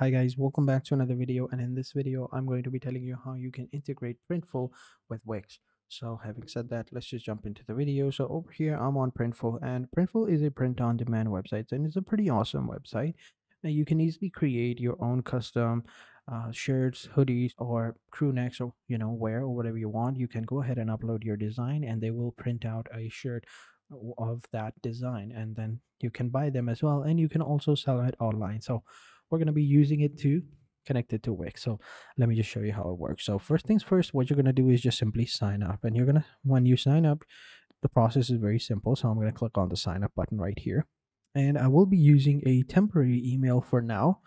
Hi guys, welcome back to another video and in this video I'm going to be telling you how you can integrate Printful with Wix. So having said that, let's just jump into the video. So over here I'm on Printful and Printful is a print on demand website and it's a pretty awesome website. Now you can easily create your own custom uh, shirts, hoodies or crew necks or you know wear or whatever you want. You can go ahead and upload your design and they will print out a shirt of that design and then you can buy them as well and you can also sell it online. So we're going to be using it to connect it to Wix. So let me just show you how it works. So first things first, what you're going to do is just simply sign up. And you're going to, when you sign up, the process is very simple. So I'm going to click on the sign up button right here. And I will be using a temporary email for now.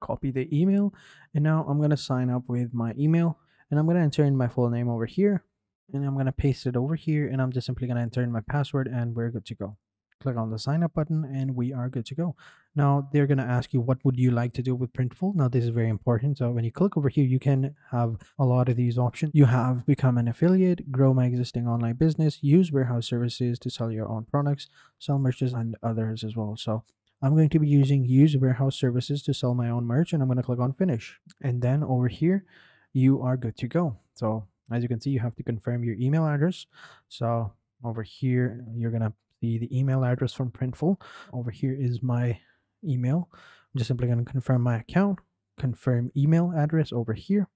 Copy the email. And now I'm going to sign up with my email. And I'm going to enter in my full name over here. And I'm going to paste it over here. And I'm just simply going to enter in my password and we're good to go click on the sign up button and we are good to go. Now they're going to ask you what would you like to do with printful? Now this is very important. So when you click over here you can have a lot of these options. You have become an affiliate grow my existing online business use warehouse services to sell your own products sell merches and others as well. So I'm going to be using use warehouse services to sell my own merch and I'm going to click on finish. And then over here you are good to go. So as you can see you have to confirm your email address. So over here you're going to the, the email address from Printful. Over here is my email. I'm just simply going to confirm my account, confirm email address over here,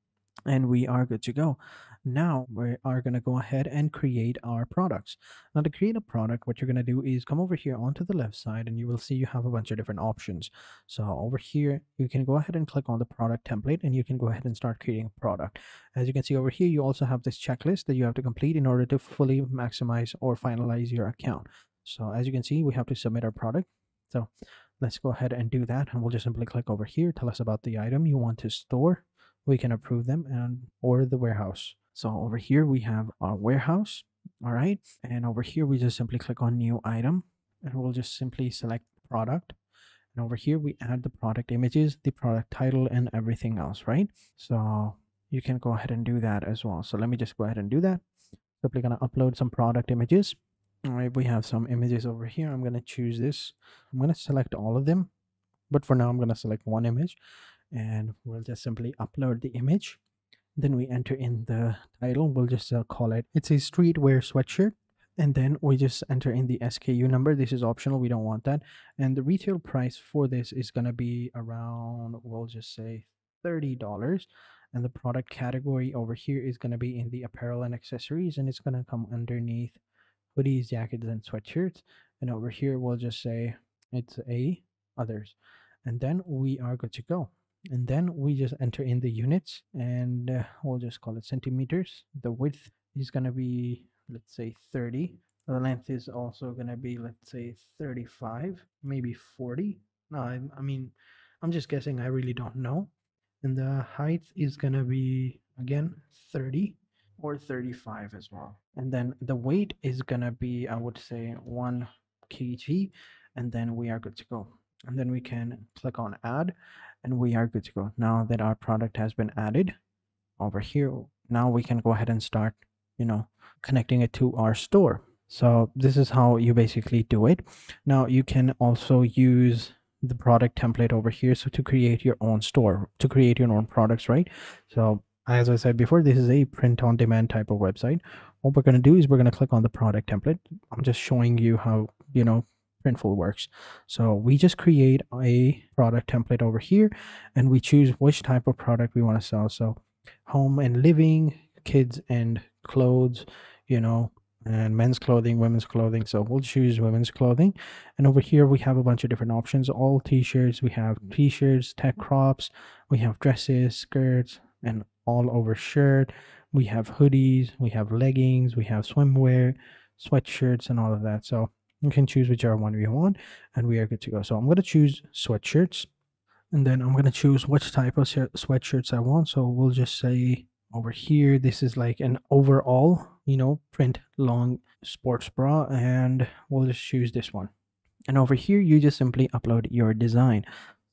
and we are good to go. Now we are going to go ahead and create our products. Now to create a product, what you're going to do is come over here onto the left side and you will see you have a bunch of different options. So over here, you can go ahead and click on the product template and you can go ahead and start creating a product. As you can see over here, you also have this checklist that you have to complete in order to fully maximize or finalize your account. So as you can see, we have to submit our product. So let's go ahead and do that. And we'll just simply click over here, tell us about the item you want to store. We can approve them and or the warehouse. So over here, we have our warehouse. All right. And over here, we just simply click on new item and we'll just simply select product. And over here, we add the product images, the product title and everything else, right? So you can go ahead and do that as well. So let me just go ahead and do that. Simply gonna upload some product images all right we have some images over here. I'm going to choose this. I'm going to select all of them but for now i'm going to select one image and we'll just simply upload the image. Then we enter in the title. We'll just uh, call it it's a streetwear sweatshirt and then we just enter in the SKU number. This is optional. We don't want that. And the retail price for this is going to be around we'll just say $30 and the product category over here is going to be in the apparel and accessories and it's going to come underneath hoodies, jackets, and sweatshirts. And over here, we'll just say it's a others. And then we are good to go. And then we just enter in the units and uh, we'll just call it centimeters. The width is going to be, let's say 30. The length is also going to be, let's say 35, maybe 40. No, I, I mean, I'm just guessing. I really don't know. And the height is going to be, again, 30 or 35 as well. And then the weight is gonna be, I would say, one kg, and then we are good to go. And then we can click on add, and we are good to go. Now that our product has been added over here, now we can go ahead and start, you know, connecting it to our store. So this is how you basically do it. Now you can also use the product template over here. So to create your own store, to create your own products, right? So as I said before, this is a print on demand type of website. What we're going to do is we're going to click on the product template. I'm just showing you how, you know, Printful works. So we just create a product template over here and we choose which type of product we want to sell. So home and living, kids and clothes, you know, and men's clothing, women's clothing. So we'll choose women's clothing. And over here, we have a bunch of different options. All t-shirts, we have t-shirts, tech crops, we have dresses, skirts, and all over shirt. We have hoodies, we have leggings, we have swimwear, sweatshirts, and all of that. So you can choose whichever one you want, and we are good to go. So I'm going to choose sweatshirts, and then I'm going to choose which type of sweatshirts I want. So we'll just say over here, this is like an overall, you know, print long sports bra, and we'll just choose this one. And over here, you just simply upload your design.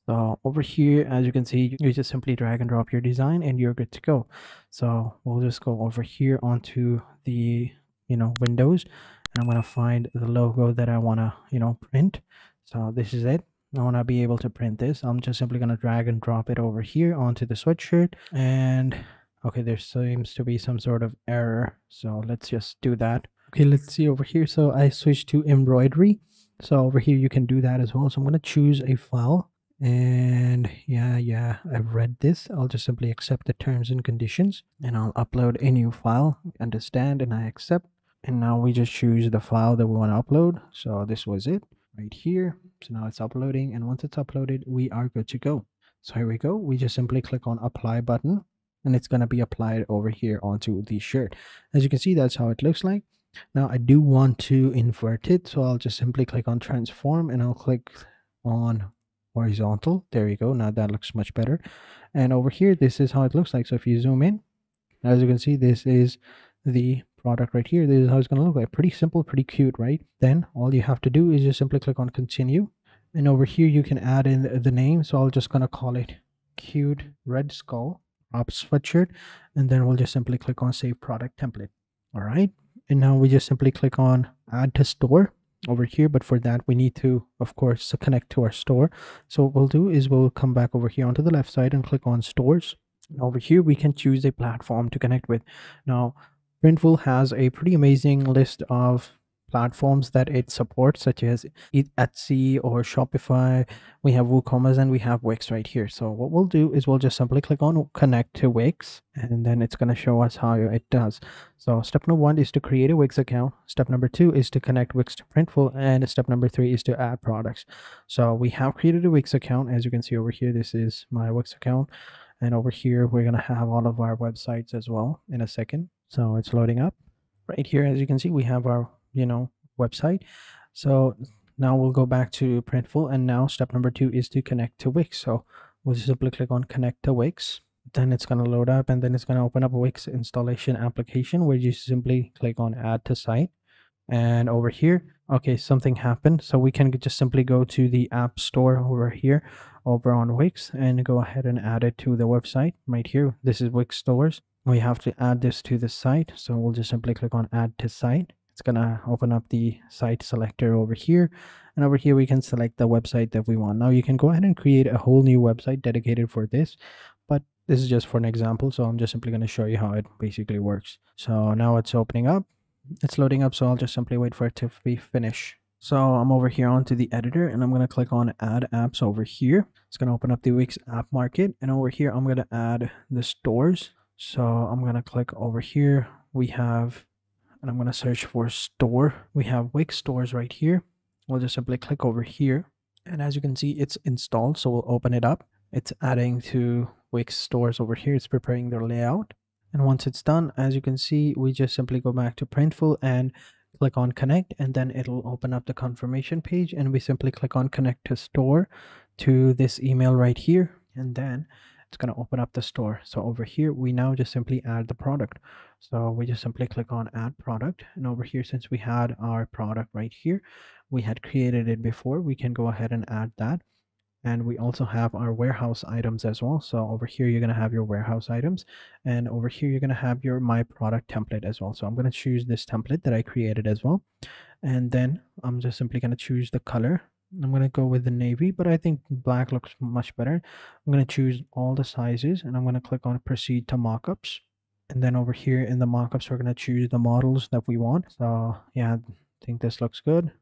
So over here, as you can see, you just simply drag and drop your design and you're good to go. So we'll just go over here onto the, you know, windows and I'm going to find the logo that I want to, you know, print. So this is it. I want to be able to print this. I'm just simply going to drag and drop it over here onto the sweatshirt. And okay, there seems to be some sort of error. So let's just do that. Okay, let's see over here. So I switched to embroidery. So over here, you can do that as well. So I'm going to choose a file and yeah yeah i've read this. I'll just simply accept the terms and conditions and i'll upload a new file. Understand and i accept. And now we just choose the file that we want to upload. So this was it right here. So now it's uploading and once it's uploaded we are good to go. So here we go. We just simply click on apply button and it's going to be applied over here onto the shirt. As you can see that's how it looks like. Now i do want to invert it so i'll just simply click on transform and i'll click on horizontal. There you go. Now that looks much better. And over here this is how it looks like. So if you zoom in as you can see this is the product right here. This is how it's going to look like. Pretty simple pretty cute right? Then all you have to do is just simply click on continue. And over here you can add in the name. So i'm just going to call it cute red skull crop sweatshirt. And then we'll just simply click on save product template. All right. And now we just simply click on add to store over here but for that we need to of course connect to our store. So what we'll do is we'll come back over here onto the left side and click on stores. And over here we can choose a platform to connect with. Now printful has a pretty amazing list of platforms that it supports such as etsy or shopify. We have woocommerce and we have wix right here. So what we'll do is we'll just simply click on connect to wix and then it's going to show us how it does. So step number one is to create a wix account. Step number two is to connect wix to printful and step number three is to add products. So we have created a wix account. As you can see over here this is my wix account. And over here we're going to have all of our websites as well in a second. So it's loading up. Right here as you can see we have our you know website. So now we'll go back to printful and now step number two is to connect to wix. So we'll simply click on connect to wix. Then it's going to load up and then it's going to open up wix installation application where you simply click on add to site. And over here okay something happened. So we can just simply go to the app store over here over on wix and go ahead and add it to the website right here. This is wix stores. We have to add this to the site. So we'll just simply click on add to site it's gonna open up the site selector over here. And over here we can select the website that we want. Now you can go ahead and create a whole new website dedicated for this but this is just for an example. So i'm just simply going to show you how it basically works. So now it's opening up. It's loading up so i'll just simply wait for it to be finished. So i'm over here onto the editor and i'm going to click on add apps over here. It's going to open up the wix app market and over here i'm going to add the stores. So i'm going to click over here. We have and I'm going to search for store. We have Wix stores right here. We'll just simply click over here. And as you can see, it's installed. So we'll open it up. It's adding to Wix stores over here. It's preparing their layout. And once it's done, as you can see, we just simply go back to Printful and click on connect and then it'll open up the confirmation page and we simply click on connect to store to this email right here and then it's going to open up the store. So over here we now just simply add the product. So we just simply click on add product. And over here since we had our product right here we had created it before we can go ahead and add that. And we also have our warehouse items as well. So over here you're going to have your warehouse items. And over here you're going to have your my product template as well. So i'm going to choose this template that i created as well. And then i'm just simply going to choose the color i'm going to go with the navy but i think black looks much better. I'm going to choose all the sizes and i'm going to click on proceed to mockups. And then over here in the mockups we're going to choose the models that we want. So yeah i think this looks good.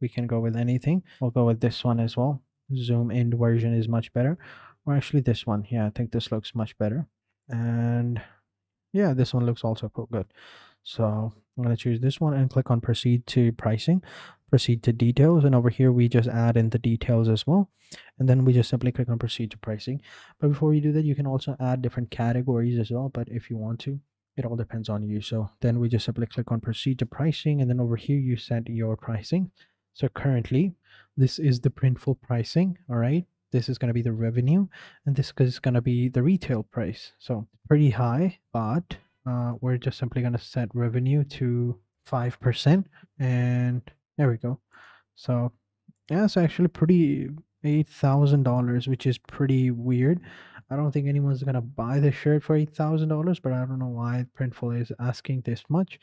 We can go with anything. We'll go with this one as well. Zoom in version is much better. Or actually this one. Yeah i think this looks much better. And yeah this one looks also good. So i'm going to choose this one and click on proceed to pricing proceed to details and over here we just add in the details as well and then we just simply click on proceed to pricing. But before you do that you can also add different categories as well but if you want to it all depends on you. So then we just simply click on proceed to pricing and then over here you set your pricing. So currently this is the printful pricing all right? This is going to be the revenue and this is going to be the retail price. So pretty high but uh, we're just simply going to set revenue to 5% and there we go. So yeah, it's actually pretty eight thousand dollars, which is pretty weird. I don't think anyone's gonna buy this shirt for eight thousand dollars, but I don't know why Printful is asking this much.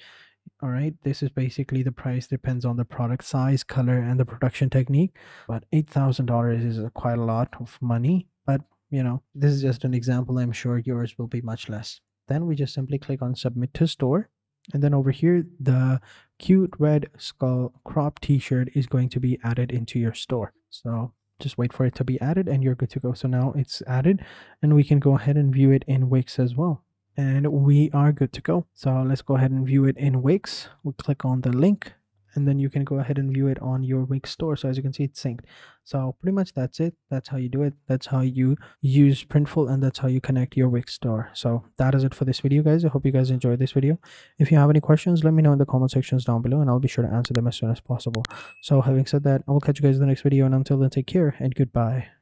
all right this is basically the price depends on the product size color and the production technique but eight thousand dollars is quite a lot of money but you know this is just an example i'm sure yours will be much less then we just simply click on submit to store and then over here the cute red skull crop t-shirt is going to be added into your store. So just wait for it to be added and you're good to go. So now it's added and we can go ahead and view it in wix as well. And we are good to go. So let's go ahead and view it in wix. We'll click on the link and then you can go ahead and view it on your Wix store. So as you can see, it's synced. So pretty much that's it. That's how you do it. That's how you use Printful and that's how you connect your Wix store. So that is it for this video, guys. I hope you guys enjoyed this video. If you have any questions, let me know in the comment sections down below and I'll be sure to answer them as soon as possible. So having said that, I will catch you guys in the next video and until then, take care and goodbye.